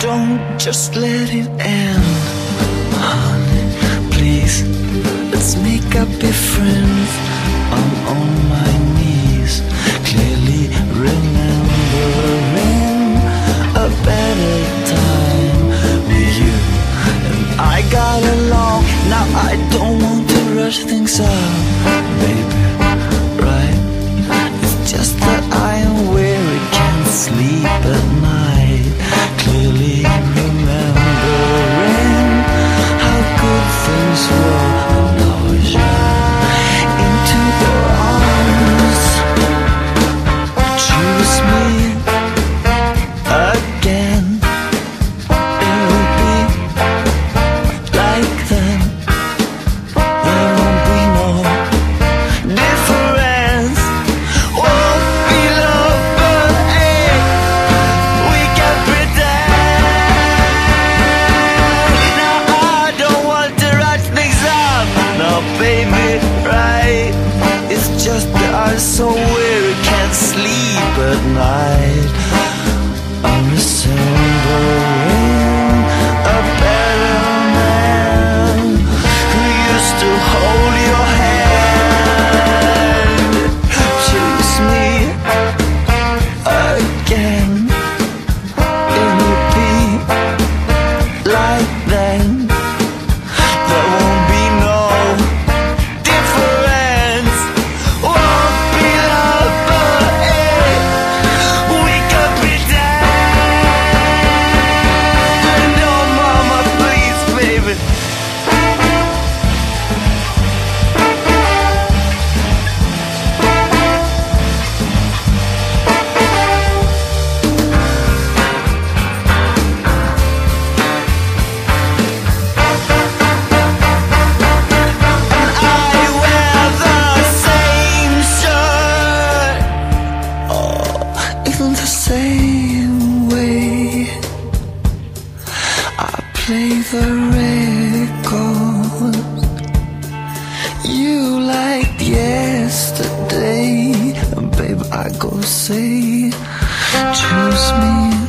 Don't just let it end. Honey, please Let's make up be friends I'm on my knees Clearly remembering A better time With you. And I got along. Now I don't want to rush things up. so never recalls you like yesterday, babe. I go say, choose me.